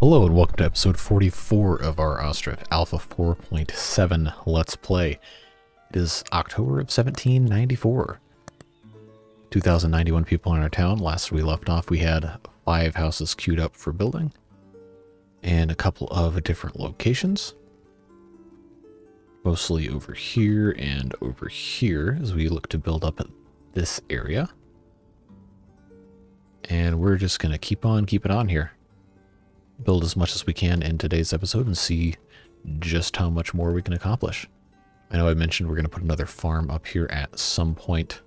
Hello and welcome to episode 44 of our Ostriv Alpha 4.7 Let's Play. It is October of 1794. 2,091 people in our town. Last we left off we had five houses queued up for building and a couple of different locations. Mostly over here and over here as we look to build up this area. And we're just going to keep on keeping on here build as much as we can in today's episode and see just how much more we can accomplish. I know I mentioned we're going to put another farm up here at some point.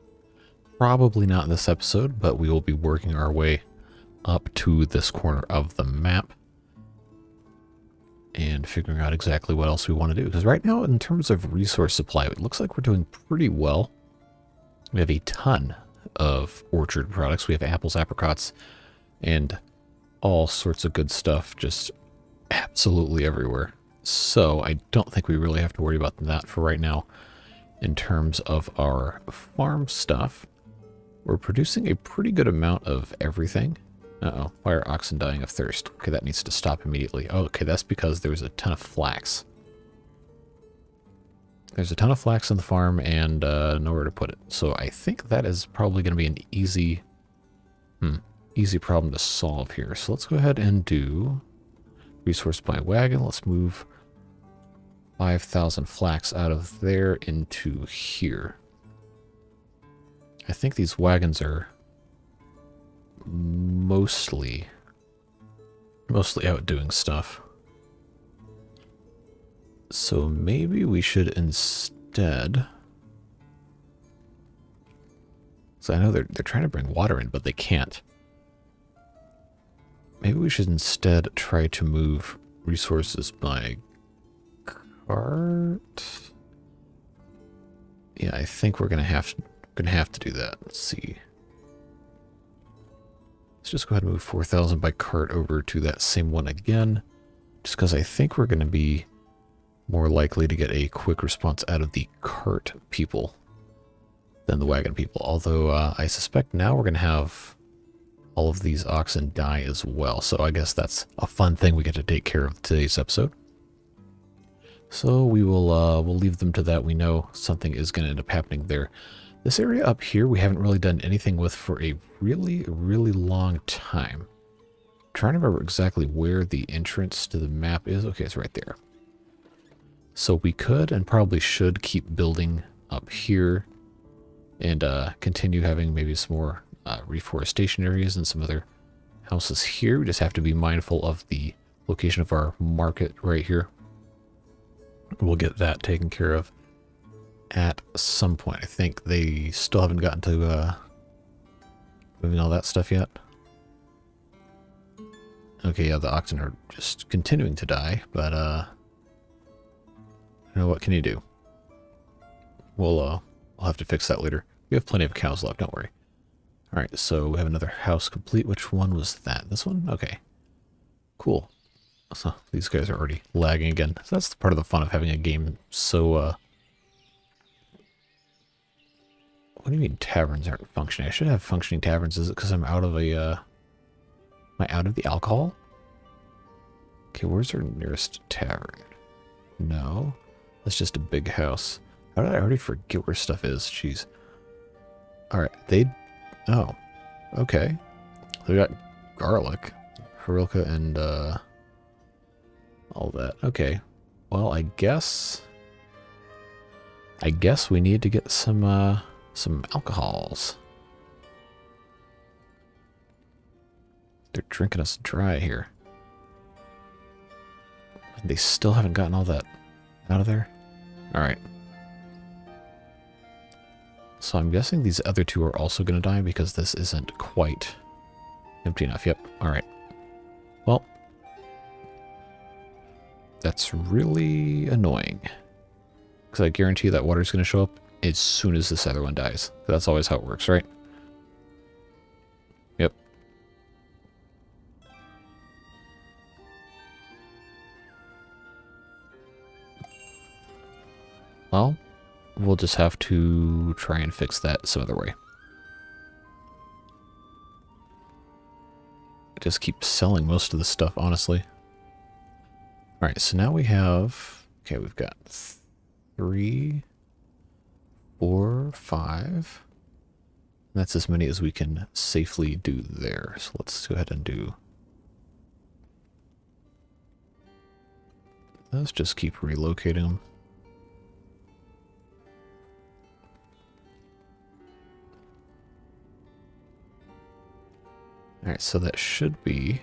Probably not in this episode, but we will be working our way up to this corner of the map and figuring out exactly what else we want to do. Because right now, in terms of resource supply, it looks like we're doing pretty well. We have a ton of orchard products. We have apples, apricots, and all sorts of good stuff just absolutely everywhere. So I don't think we really have to worry about that for right now. In terms of our farm stuff, we're producing a pretty good amount of everything. Uh-oh, why are oxen dying of thirst? Okay, that needs to stop immediately. Oh, okay, that's because there was a ton of flax. There's a ton of flax on the farm and uh, nowhere to put it. So I think that is probably going to be an easy... Hmm easy problem to solve here. So let's go ahead and do resource by wagon. Let's move 5,000 flax out of there into here. I think these wagons are mostly mostly out doing stuff. So maybe we should instead so I know they're they're trying to bring water in, but they can't. Maybe we should instead try to move resources by cart. Yeah, I think we're gonna have to, gonna have to do that. Let's see. Let's just go ahead and move 4,000 by cart over to that same one again. Just because I think we're to be more likely to get a quick response out of the cart people than the wagon people. Although uh, I suspect now we're to have all of these oxen die as well. So I guess that's a fun thing we get to take care of today's episode. So we will uh, we'll leave them to that. We know something is going to end up happening there. This area up here we haven't really done anything with for a really, really long time. I'm trying to remember exactly where the entrance to the map is. Okay, it's right there. So we could and probably should keep building up here and uh, continue having maybe some more uh, reforestation areas and some other houses here. We just have to be mindful of the location of our market right here. We'll get that taken care of at some point. I think they still haven't gotten to uh, moving all that stuff yet. Okay, yeah, the oxen are just continuing to die, but uh, you know what can you do? We'll uh, we'll have to fix that later. We have plenty of cows left, don't worry. All right, so we have another house complete. Which one was that? This one? Okay. Cool. So these guys are already lagging again. So that's part of the fun of having a game so, uh... What do you mean taverns aren't functioning? I should have functioning taverns. Is it because I'm out of a, uh... Am I out of the alcohol? Okay, where's our nearest tavern? No. That's just a big house. How did I already forget where stuff is? Jeez. Alright, they Oh, okay. we got garlic, Harilka, and uh, all that. Okay. Well, I guess... I guess we need to get some, uh, some alcohols. They're drinking us dry here. They still haven't gotten all that out of there? Alright. So I'm guessing these other two are also going to die because this isn't quite empty enough. Yep. All right. Well, that's really annoying. Because I guarantee that water's going to show up as soon as this other one dies. That's always how it works, right? Yep. Well, we'll just have to try and fix that some other way. Just keep selling most of the stuff, honestly. All right, so now we have, okay, we've got three, four, five. That's as many as we can safely do there. So let's go ahead and do Let's just keep relocating them. Alright, so that should be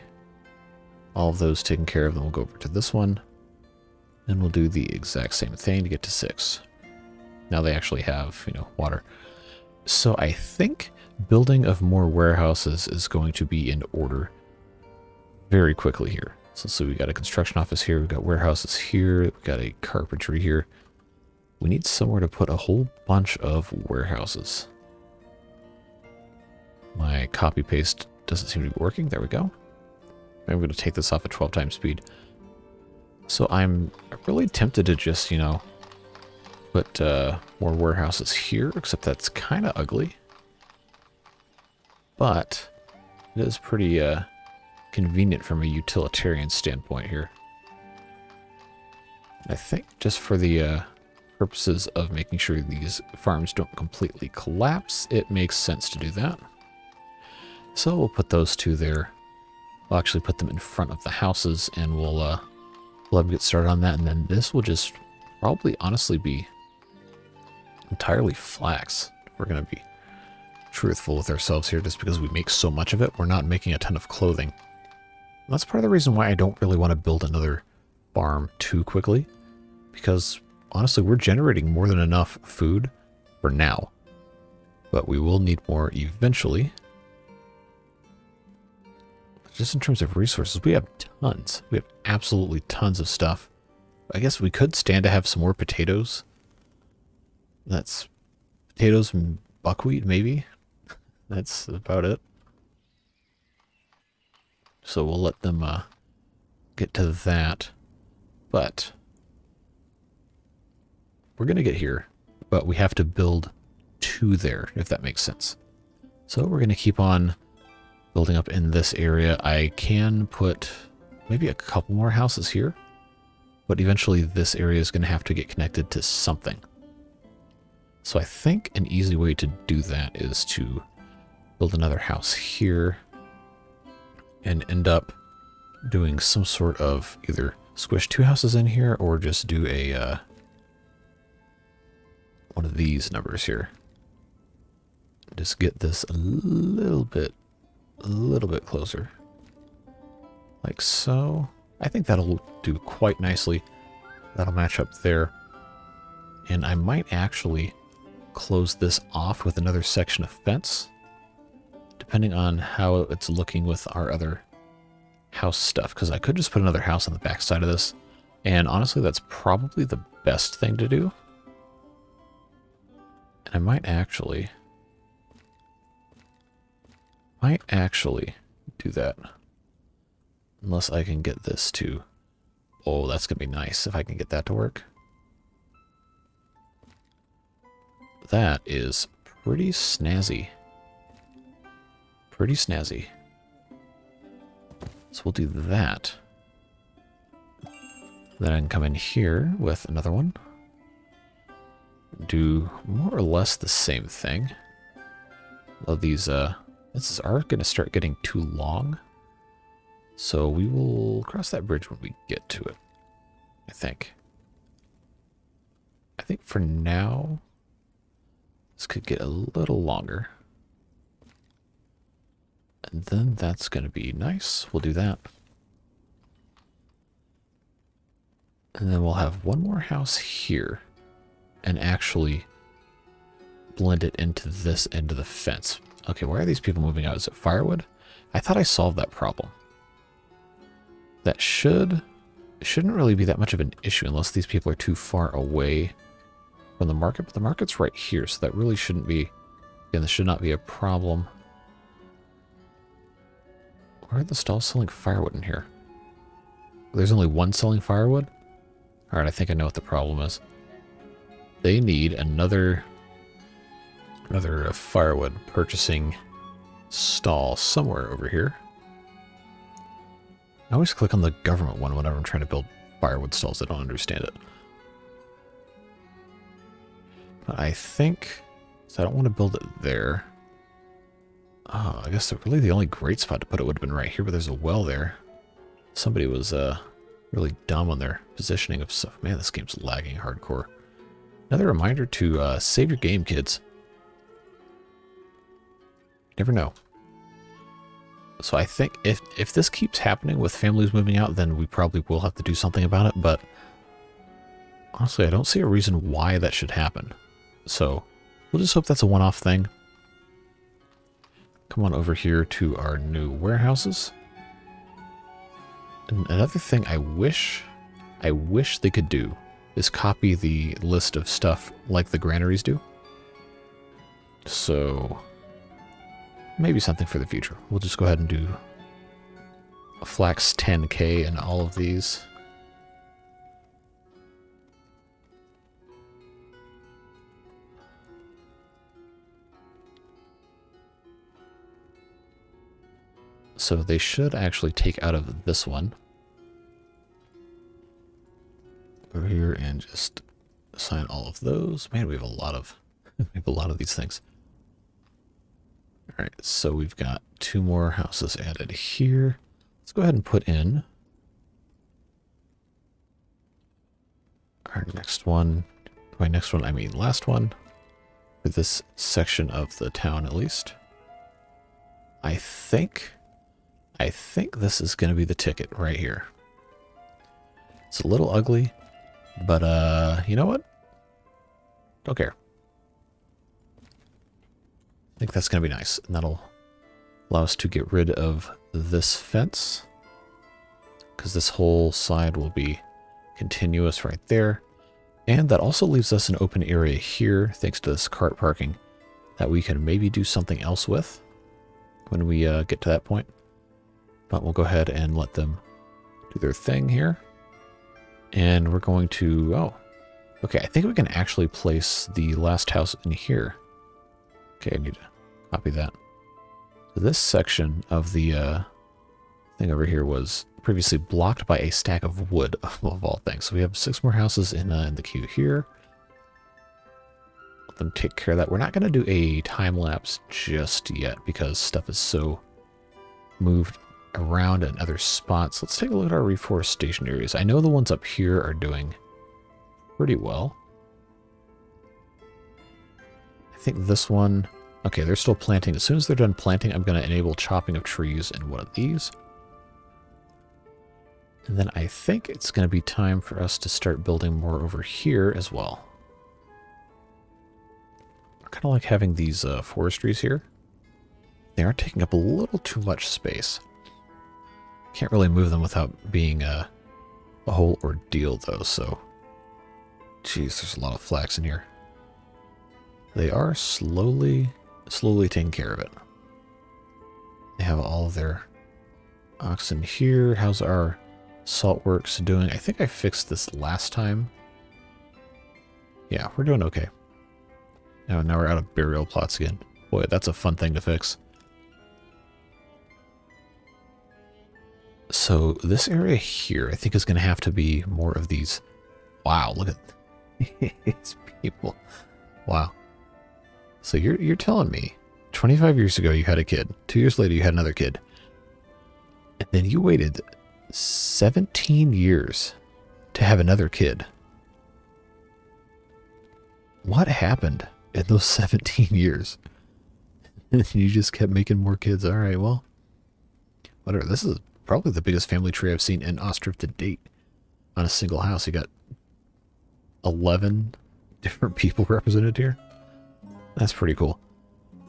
all of those taken care of. Then we'll go over to this one. And we'll do the exact same thing to get to six. Now they actually have, you know, water. So I think building of more warehouses is going to be in order very quickly here. So, so we got a construction office here, we've got warehouses here, we've got a carpentry here. We need somewhere to put a whole bunch of warehouses. My copy paste doesn't seem to be working. There we go. I'm going to take this off at 12 times speed. So I'm really tempted to just, you know, put uh, more warehouses here, except that's kind of ugly. But it is pretty uh, convenient from a utilitarian standpoint here. I think just for the uh, purposes of making sure these farms don't completely collapse, it makes sense to do that. So we'll put those two there. We'll actually put them in front of the houses and we'll uh, them get started on that. And then this will just probably honestly be entirely flax. We're going to be truthful with ourselves here just because we make so much of it. We're not making a ton of clothing. And that's part of the reason why I don't really want to build another farm too quickly. Because honestly, we're generating more than enough food for now. But we will need more eventually. Just in terms of resources, we have tons. We have absolutely tons of stuff. I guess we could stand to have some more potatoes. That's potatoes and buckwheat, maybe. That's about it. So we'll let them uh, get to that. But we're going to get here, but we have to build to there, if that makes sense. So we're going to keep on building up in this area. I can put maybe a couple more houses here, but eventually this area is going to have to get connected to something. So I think an easy way to do that is to build another house here and end up doing some sort of either squish two houses in here or just do a uh, one of these numbers here. Just get this a little bit, a little bit closer. Like so. I think that'll do quite nicely. That'll match up there. And I might actually close this off with another section of fence depending on how it's looking with our other house stuff, because I could just put another house on the back side of this, and honestly, that's probably the best thing to do. And I might actually, might actually do that, unless I can get this to, oh, that's going to be nice if I can get that to work. That is pretty snazzy. Pretty snazzy. So we'll do that. Then I can come in here with another one. Do more or less the same thing. Well, these, uh, this are going to start getting too long. So we will cross that bridge when we get to it, I think. I think for now, this could get a little longer. And then that's going to be nice. We'll do that. And then we'll have one more house here and actually blend it into this end of the fence. Okay, why are these people moving out? Is it firewood? I thought I solved that problem. That should shouldn't really be that much of an issue unless these people are too far away from the market. But the market's right here, so that really shouldn't be, again, this should not be a problem. Why are the stalls selling firewood in here? There's only one selling firewood? Alright, I think I know what the problem is. They need another another uh, firewood purchasing stall somewhere over here. I always click on the government one whenever I'm trying to build firewood stalls. I don't understand it. But I think... So I don't want to build it there. Oh, I guess really the only great spot to put it would have been right here, but there's a well there. Somebody was uh, really dumb on their positioning of stuff. Man, this game's lagging hardcore. Another reminder to uh, save your game, kids. Never know. So I think if, if this keeps happening with families moving out, then we probably will have to do something about it. But honestly, I don't see a reason why that should happen. So we'll just hope that's a one-off thing. Come on over here to our new warehouses. And another thing I wish, I wish they could do is copy the list of stuff like the granaries do. So maybe something for the future. We'll just go ahead and do a flax 10k in all of these. So they should actually take out of this one. Over here and just assign all of those. Man, we have a lot of we have a lot of these things. All right, so we've got two more houses added here. Let's go ahead and put in our next one. By next one, I mean last one. For this section of the town, at least. I think I think this is going to be the ticket right here. It's a little ugly, but uh, you know what? Don't care. I think that's going to be nice, and that'll allow us to get rid of this fence, because this whole side will be continuous right there. And that also leaves us an open area here, thanks to this cart parking, that we can maybe do something else with when we uh, get to that point. But we'll go ahead and let them do their thing here. And we're going to, oh, okay, I think we can actually place the last house in here. Okay, I need to copy that. So this section of the uh, thing over here was previously blocked by a stack of wood, of all things. So we have six more houses in, uh, in the queue here. Let them take care of that. We're not going to do a time lapse just yet because stuff is so moved around in other spots. Let's take a look at our reforestation areas. I know the ones up here are doing pretty well. Think this one... Okay, they're still planting. As soon as they're done planting, I'm going to enable chopping of trees in one of these. And then I think it's going to be time for us to start building more over here as well. I kind of like having these uh, forestries here. They are taking up a little too much space. Can't really move them without being a, a whole ordeal, though, so... Jeez, there's a lot of flax in here. They are slowly, slowly taking care of it. They have all of their oxen here. How's our salt works doing? I think I fixed this last time. Yeah, we're doing okay. Now, now we're out of burial plots again. Boy, that's a fun thing to fix. So this area here, I think is going to have to be more of these. Wow, look at these people. Wow. So you're you're telling me 25 years ago you had a kid. 2 years later you had another kid. And then you waited 17 years to have another kid. What happened in those 17 years? you just kept making more kids. All right, well, whatever. This is probably the biggest family tree I've seen in Ostriv to date on a single house. You got 11 different people represented here. That's pretty cool.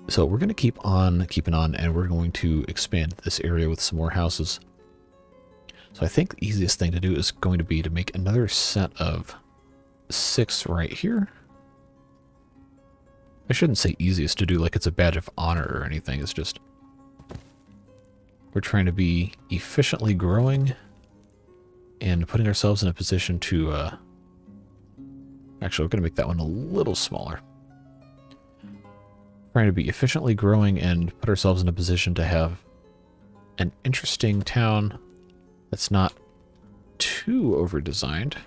So we're going to keep on keeping on and we're going to expand this area with some more houses. So I think the easiest thing to do is going to be to make another set of six right here. I shouldn't say easiest to do like it's a badge of honor or anything. It's just we're trying to be efficiently growing and putting ourselves in a position to, uh, actually, we're going to make that one a little smaller. Trying to be efficiently growing and put ourselves in a position to have an interesting town that's not too over-designed.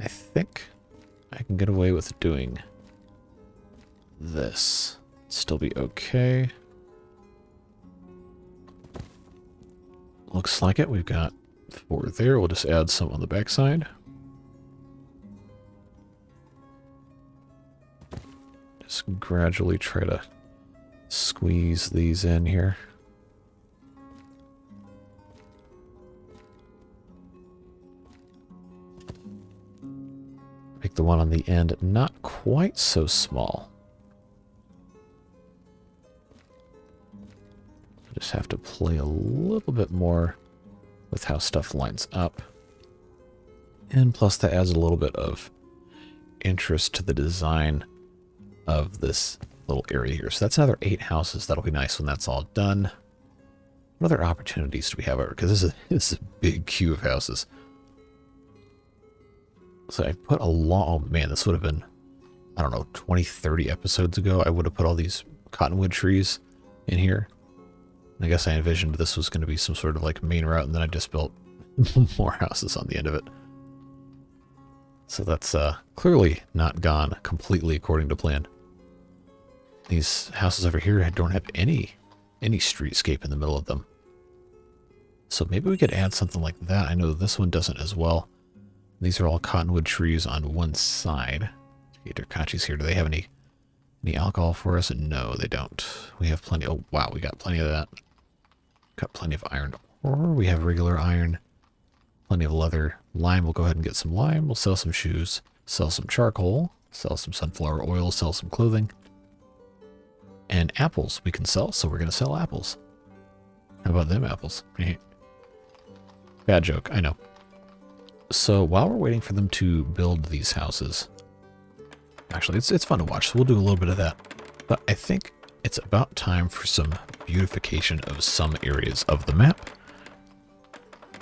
I think I can get away with doing this. Still be okay. Looks like it. We've got four there. We'll just add some on the backside. Just gradually try to squeeze these in here. Make the one on the end not quite so small. just have to play a little bit more with how stuff lines up. And plus that adds a little bit of interest to the design of this little area here. So that's another eight houses. That'll be nice when that's all done. What other opportunities do we have? Over? Because this is, this is a big queue of houses. So I put a long, oh man, this would have been, I don't know, 20, 30 episodes ago. I would have put all these cottonwood trees in here. I guess I envisioned this was going to be some sort of like main route, and then I just built more houses on the end of it. So that's uh, clearly not gone completely according to plan. These houses over here don't have any any streetscape in the middle of them. So maybe we could add something like that. I know this one doesn't as well. These are all cottonwood trees on one side. Derkachis here. Do they have any any alcohol for us? No, they don't. We have plenty. Oh, wow, we got plenty of that. Got plenty of iron ore. We have regular iron. Plenty of leather. Lime, we'll go ahead and get some lime. We'll sell some shoes. Sell some charcoal. Sell some sunflower oil. Sell some clothing. And apples we can sell, so we're going to sell apples. How about them apples? Bad joke, I know. So while we're waiting for them to build these houses, actually it's, it's fun to watch, so we'll do a little bit of that. But I think it's about time for some beautification of some areas of the map.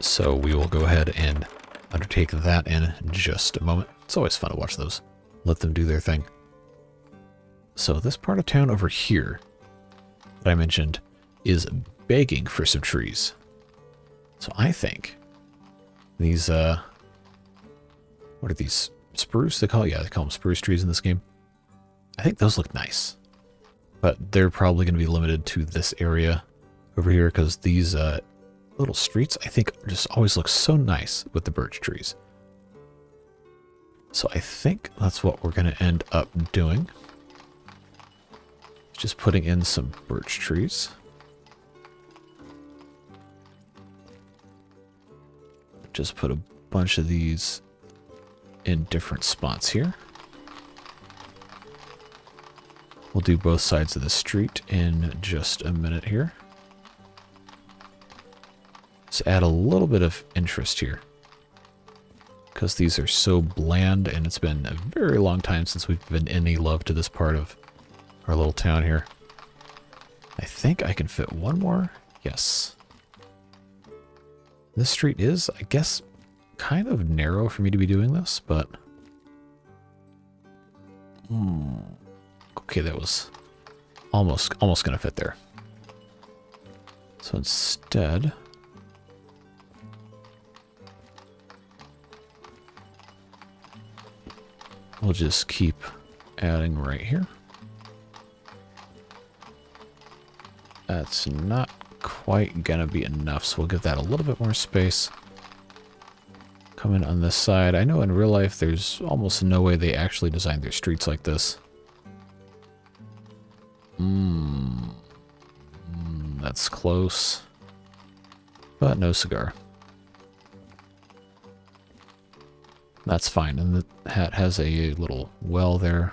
So we will go ahead and undertake that in just a moment. It's always fun to watch those. Let them do their thing. So this part of town over here that I mentioned is begging for some trees. So I think these, uh, what are these? Spruce? They call? Yeah, they call them spruce trees in this game. I think those look nice. But they're probably going to be limited to this area over here because these uh, little streets, I think, just always look so nice with the birch trees. So I think that's what we're going to end up doing. Just putting in some birch trees. Just put a bunch of these in different spots here. We'll do both sides of the street in just a minute here. Let's add a little bit of interest here. Because these are so bland and it's been a very long time since we've been any love to this part of our little town here. I think I can fit one more. Yes. This street is, I guess, kind of narrow for me to be doing this, but... Hmm. Okay, that was almost almost gonna fit there. So instead, we'll just keep adding right here. That's not quite gonna be enough, so we'll give that a little bit more space. Come in on this side. I know in real life there's almost no way they actually designed their streets like this. Mmm. Mm, that's close. But no cigar. That's fine. And the hat has a little well there.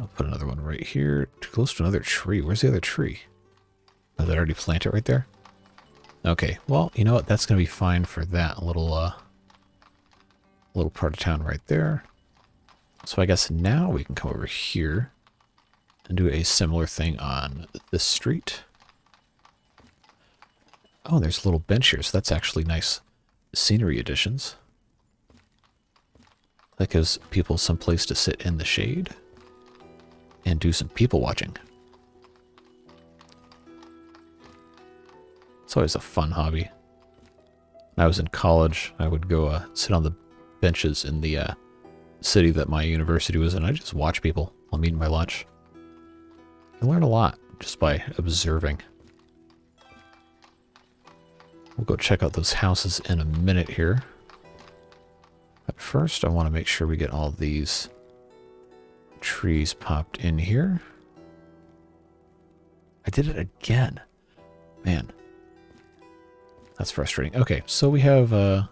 I'll put another one right here. Too close to another tree. Where's the other tree? Oh, did I already plant it right there? Okay, well, you know what? That's going to be fine for that little, uh, little part of town right there. So I guess now we can come over here and do a similar thing on this street. Oh, there's a little bench here, so that's actually nice scenery additions. That gives people some place to sit in the shade and do some people watching. It's always a fun hobby. When I was in college, I would go uh, sit on the benches in the uh, city that my university was in. I just watch people while eating my lunch. I learn a lot just by observing. We'll go check out those houses in a minute here. But first, I want to make sure we get all these trees popped in here. I did it again. Man. That's frustrating. Okay, so we have uh,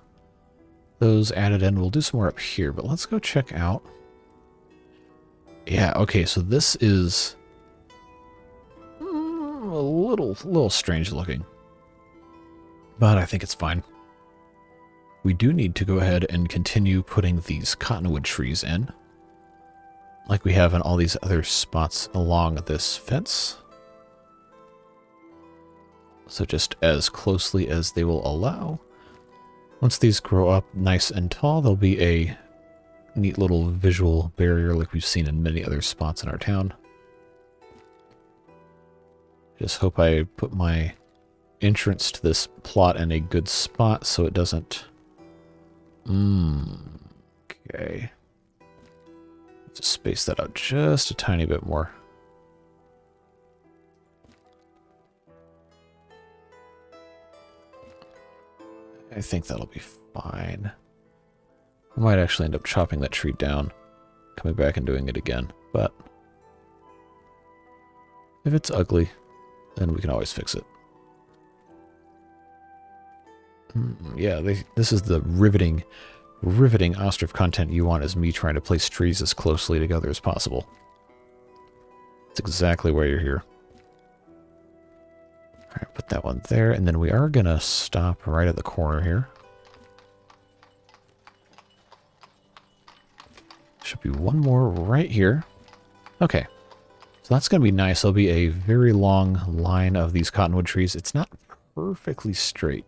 those added in. We'll do some more up here, but let's go check out. Yeah, okay, so this is a little, little strange looking. But I think it's fine. We do need to go ahead and continue putting these cottonwood trees in. Like we have in all these other spots along this fence. So just as closely as they will allow. Once these grow up nice and tall, there'll be a neat little visual barrier like we've seen in many other spots in our town. Just hope I put my entrance to this plot in a good spot so it doesn't... Mmm... Okay. Space that out just a tiny bit more. I think that'll be fine. I might actually end up chopping that tree down, coming back and doing it again, but if it's ugly, then we can always fix it. Mm, yeah, they, this is the riveting, riveting Ostriv content you want is me trying to place trees as closely together as possible. That's exactly why you're here. Alright, put that one there, and then we are to stop right at the corner here. Should be one more right here. Okay. So that's going to be nice. There'll be a very long line of these cottonwood trees. It's not perfectly straight.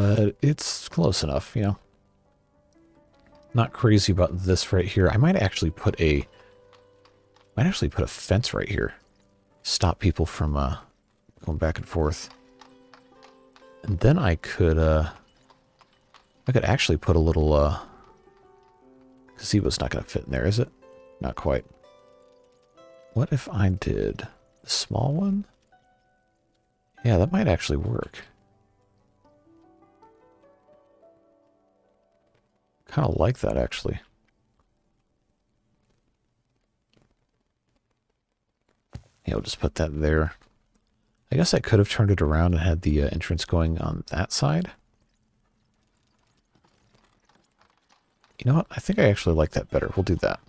But it's close enough, you know. Not crazy about this right here. I might actually put a... might actually put a fence right here stop people from uh, going back and forth. And then I could, uh, I could actually put a little, uh, gazebo's not going to fit in there, is it? Not quite. What if I did the small one? Yeah, that might actually work. Kind of like that, actually. Yeah, we'll just put that there. I guess I could have turned it around and had the uh, entrance going on that side. You know what? I think I actually like that better. We'll do that.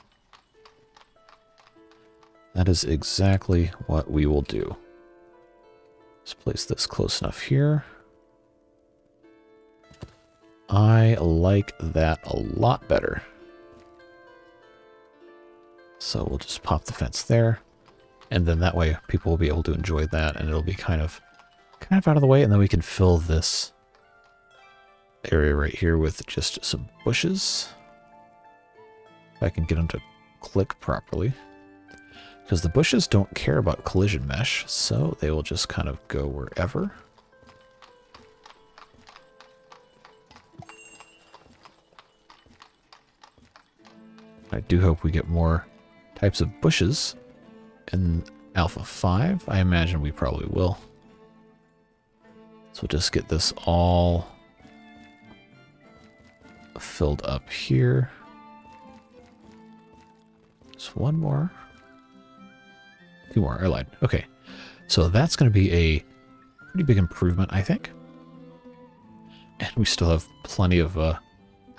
That is exactly what we will do. Let's place this close enough here. I like that a lot better. So we'll just pop the fence there. And then that way people will be able to enjoy that and it'll be kind of kind of out of the way. And then we can fill this area right here with just some bushes. If I can get them to click properly. Because the bushes don't care about collision mesh, so they will just kind of go wherever. I do hope we get more types of bushes in Alpha 5? I imagine we probably will. So we'll just get this all filled up here. Just one more. Two more, lied. Okay. So that's going to be a pretty big improvement, I think. And we still have plenty of uh,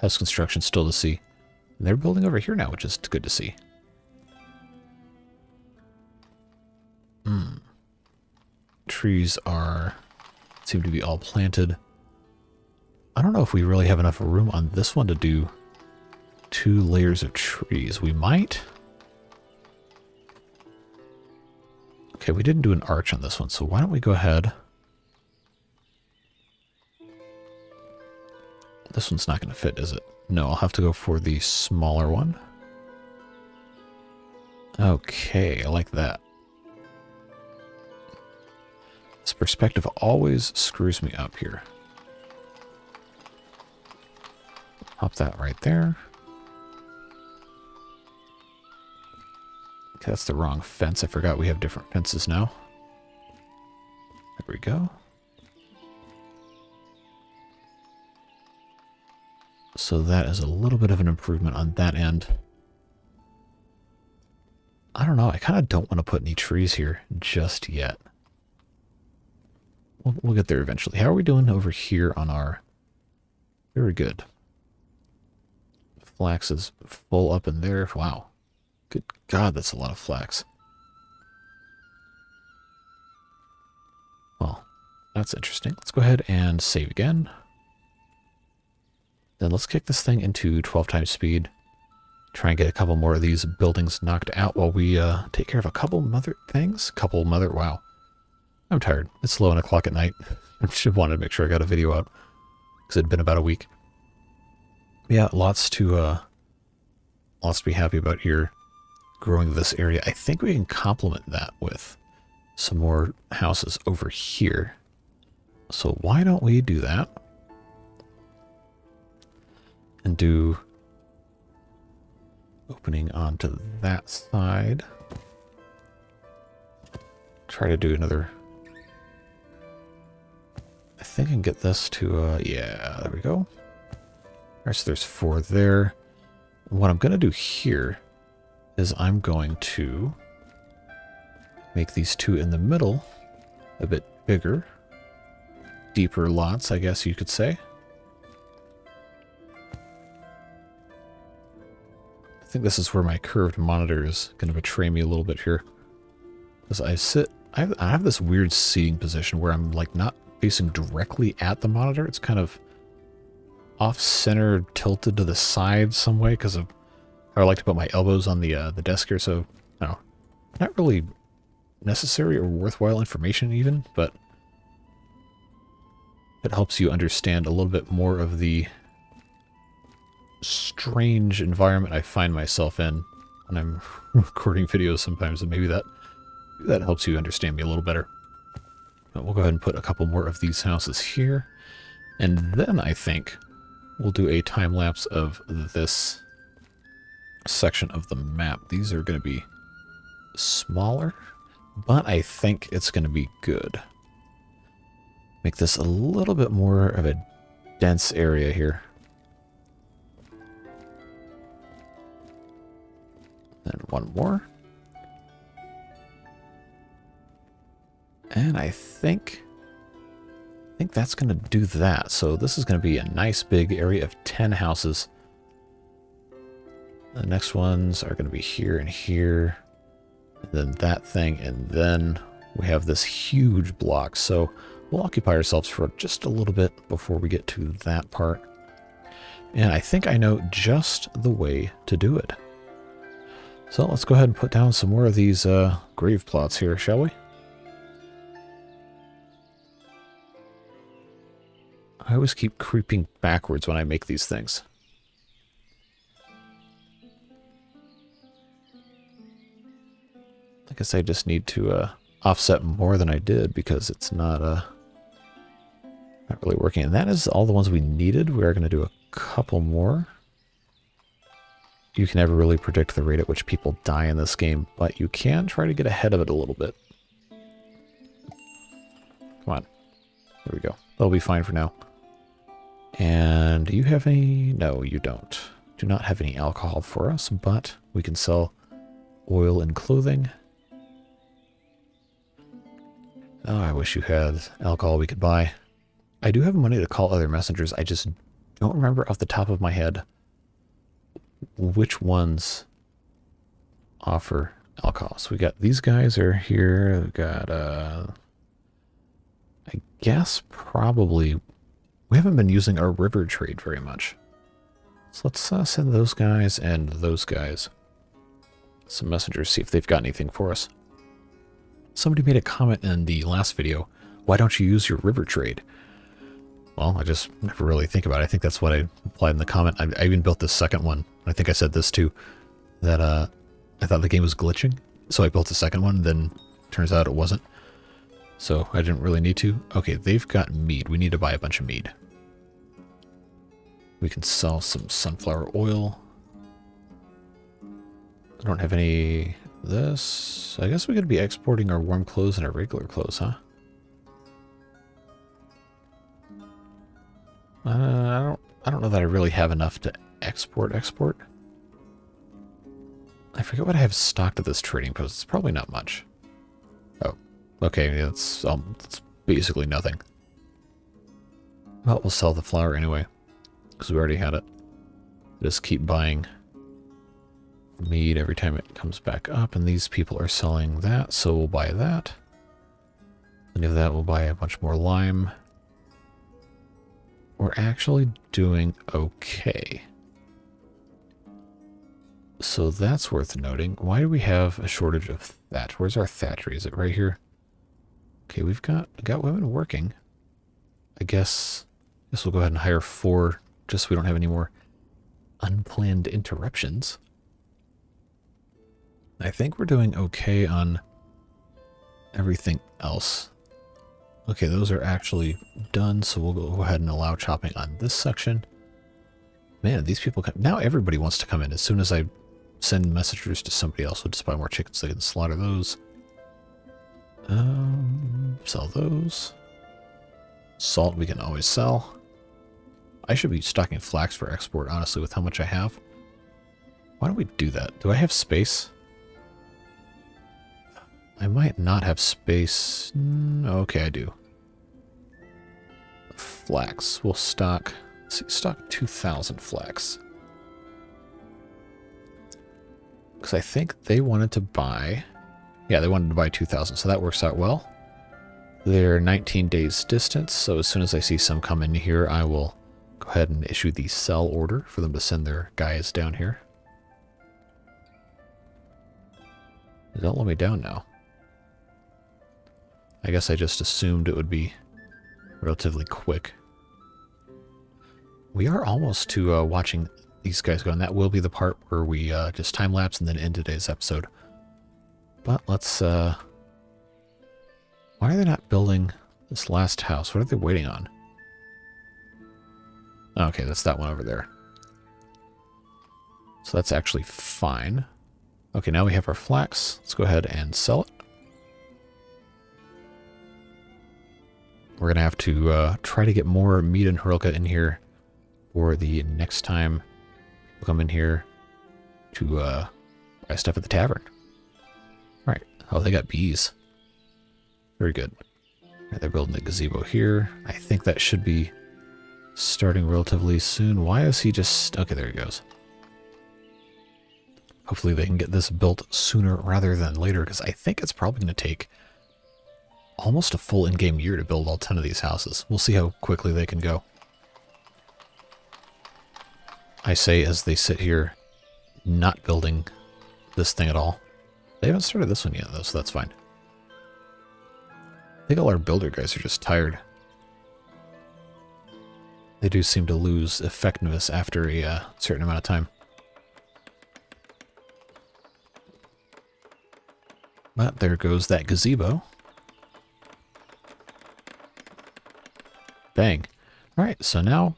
house construction still to see. And they're building over here now, which is good to see. Hmm. Trees are seem to be all planted. I don't know if we really have enough room on this one to do two layers of trees. We might. Okay, we didn't do an arch on this one, so why don't we go ahead. This one's not going to fit, is it? No, I'll have to go for the smaller one. Okay, I like that. This perspective always screws me up here. Pop that right there. Okay, that's the wrong fence. I forgot we have different fences now. There we go. So that is a little bit of an improvement on that end. I don't know. I kind of don't want to put any trees here just yet. We'll, we'll get there eventually. How are we doing over here on our... Very good. Flax is full up in there. Wow. Good God, that's a lot of flax. Well, that's interesting. Let's go ahead and save again. Then let's kick this thing into 12 times speed. Try and get a couple more of these buildings knocked out while we uh, take care of a couple mother things. Couple mother, wow. I'm tired. It's 11 o'clock at night. I just wanted to make sure I got a video out because it had been about a week. Yeah, lots to uh, lots to be happy about here. Growing this area. I think we can complement that with some more houses over here. So why don't we do that? And do opening onto that side. Try to do another... I think I can get this to, uh, yeah, there we go. All right, so there's four there. What I'm going to do here is I'm going to make these two in the middle a bit bigger. Deeper lots, I guess you could say. Think this is where my curved monitor is going to betray me a little bit here. As I sit, I have, I have this weird seating position where I'm like not facing directly at the monitor. It's kind of off-center, tilted to the side some way because of how I like to put my elbows on the uh, the desk here. So, no, not really necessary or worthwhile information even, but it helps you understand a little bit more of the strange environment I find myself in when I'm recording videos sometimes, and maybe that that helps you understand me a little better. But we'll go ahead and put a couple more of these houses here, and then I think we'll do a time lapse of this section of the map. These are going to be smaller, but I think it's going to be good. Make this a little bit more of a dense area here. Then one more. And I think I think that's going to do that. So this is going to be a nice big area of 10 houses. The next ones are going to be here and here. And then that thing. And then we have this huge block. So we'll occupy ourselves for just a little bit before we get to that part. And I think I know just the way to do it. So let's go ahead and put down some more of these uh, grave plots here, shall we? I always keep creeping backwards when I make these things. I guess I just need to uh, offset more than I did because it's not uh, not really working. And that is all the ones we needed. We are going to do a couple more you can never really predict the rate at which people die in this game, but you can try to get ahead of it a little bit. Come on. There we go. That'll be fine for now. And do you have any? No, you don't. Do not have any alcohol for us, but we can sell oil and clothing. Oh, I wish you had alcohol we could buy. I do have money to call other messengers. I just don't remember off the top of my head which ones offer alcohol. So we got these guys are here. We got, uh, I guess probably, we haven't been using our river trade very much. So let's uh, send those guys and those guys some messengers, see if they've got anything for us. Somebody made a comment in the last video, why don't you use your river trade? Well, I just never really think about it. I think that's what I implied in the comment. I, I even built this second one I think I said this too, that uh, I thought the game was glitching, so I built a second one, then turns out it wasn't. So I didn't really need to. Okay, they've got mead. We need to buy a bunch of mead. We can sell some sunflower oil. I don't have any this. I guess we could be exporting our warm clothes and our regular clothes, huh? Uh, I don't I don't know that I really have enough to export export. I forget what I have stocked at this trading post. It's probably not much. Oh, okay, that's um, that's basically nothing. Well, we'll sell the flour anyway, because we already had it. Just keep buying mead every time it comes back up, and these people are selling that, so we'll buy that. And of that, we'll buy a bunch more lime. We're actually doing okay. So that's worth noting. Why do we have a shortage of thatch? Where's our thatchery? Is it right here? Okay, we've got got women working. I guess, I guess we'll go ahead and hire four just so we don't have any more unplanned interruptions. I think we're doing okay on everything else. Okay, those are actually done, so we'll go ahead and allow chopping on this section. Man, these people come... Now everybody wants to come in. As soon as I send messengers to somebody else, we'll just buy more chickens so they can slaughter those. Um, sell those. Salt we can always sell. I should be stocking flax for export, honestly, with how much I have. Why don't we do that? Do I have space? I might not have space. Mm, okay, I do. Flax. We'll stock... See, stock 2,000 flax. Because I think they wanted to buy... Yeah, they wanted to buy 2,000, so that works out well. They're 19 days distance, so as soon as I see some come in here, I will go ahead and issue the sell order for them to send their guys down here. Don't let me down now. I guess I just assumed it would be relatively quick. We are almost to uh, watching these guys go, and that will be the part where we uh, just time-lapse and then end today's episode. But let's... Uh, why are they not building this last house? What are they waiting on? Okay, that's that one over there. So that's actually fine. Okay, now we have our flax. Let's go ahead and sell it. We're going to have to uh, try to get more meat and Horilka in here for the next time we come in here to uh, buy stuff at the tavern. All right. Oh, they got bees. Very good. Right, they're building the gazebo here. I think that should be starting relatively soon. Why is he just... Okay, there he goes. Hopefully they can get this built sooner rather than later, because I think it's probably going to take almost a full in-game year to build all 10 of these houses. We'll see how quickly they can go. I say as they sit here not building this thing at all. They haven't started this one yet, though, so that's fine. I think all our builder guys are just tired. They do seem to lose effectiveness after a uh, certain amount of time. But there goes that gazebo. Bang. All right, so now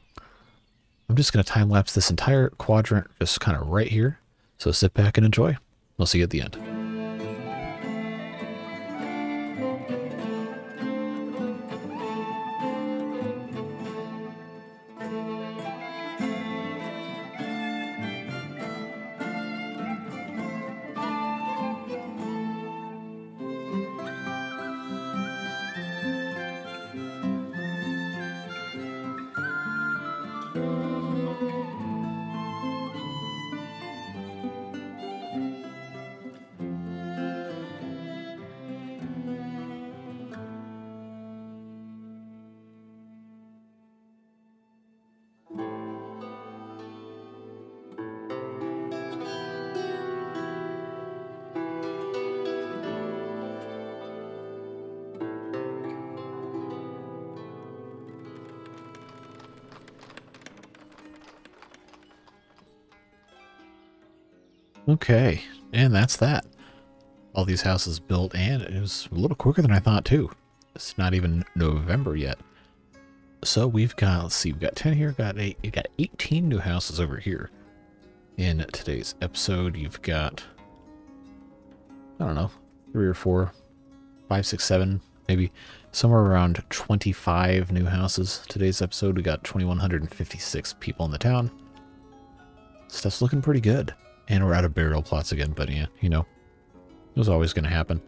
I'm just going to time lapse this entire quadrant just kind of right here. So sit back and enjoy. We'll see you at the end. Okay, and that's that. All these houses built, and it was a little quicker than I thought, too. It's not even November yet. So we've got, let's see, we've got 10 here, got eight, you got 18 new houses over here. In today's episode, you've got, I don't know, three or four, five, six, seven, maybe somewhere around 25 new houses. Today's episode, we got 2,156 people in the town. Stuff's looking pretty good. And we're out of burial plots again, but yeah, you know, it was always going to happen.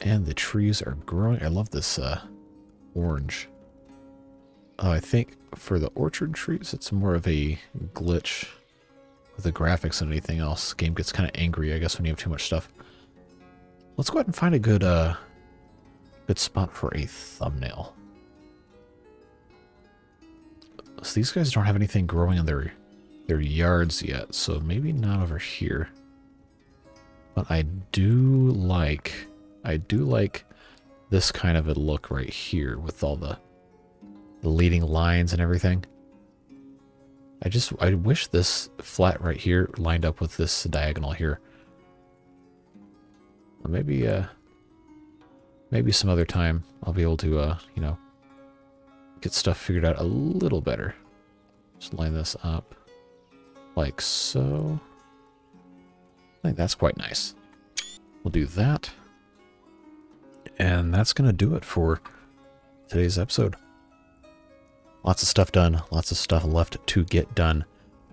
And the trees are growing. I love this uh, orange. Uh, I think for the orchard trees, it's more of a glitch with the graphics than anything else. Game gets kind of angry, I guess, when you have too much stuff. Let's go ahead and find a good, uh, good spot for a thumbnail. So these guys don't have anything growing in their their yards yet, so maybe not over here. But I do like, I do like this kind of a look right here with all the, the leading lines and everything. I just, I wish this flat right here lined up with this diagonal here. Maybe, uh, maybe some other time I'll be able to, uh, you know, get stuff figured out a little better. Just line this up like so. I think that's quite nice. We'll do that. And that's going to do it for today's episode. Lots of stuff done, lots of stuff left to get done.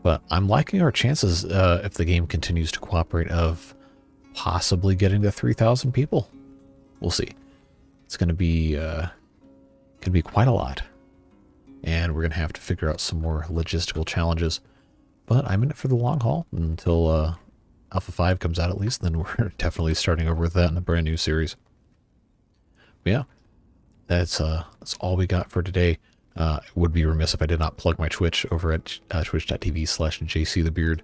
But I'm liking our chances, uh, if the game continues to cooperate, of possibly getting to 3,000 people. We'll see. It's going to be, uh, going to be quite a lot. And we're going to have to figure out some more logistical challenges. But I'm in it for the long haul until uh, Alpha 5 comes out at least. Then we're definitely starting over with that in a brand new series. But yeah, that's, uh, that's all we got for today. Uh, would be remiss if I did not plug my Twitch over at uh, twitch.tv slash jcthebeard.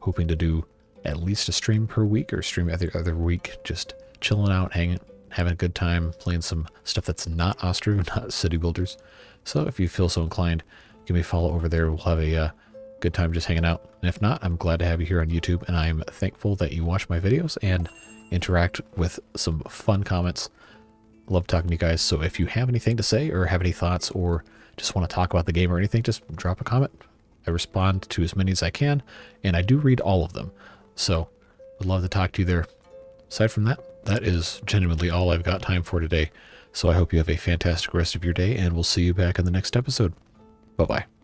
Hoping to do at least a stream per week or stream every other week. Just chilling out, hanging, having a good time, playing some stuff that's not Ostriv, not City Builders. So if you feel so inclined, give me a follow over there. We'll have a uh, good time just hanging out. And if not, I'm glad to have you here on YouTube, and I'm thankful that you watch my videos and interact with some fun comments. Love talking to you guys, so if you have anything to say or have any thoughts or just want to talk about the game or anything, just drop a comment. I respond to as many as I can, and I do read all of them. So, would love to talk to you there. Aside from that, that is genuinely all I've got time for today. So I hope you have a fantastic rest of your day, and we'll see you back in the next episode. Bye-bye.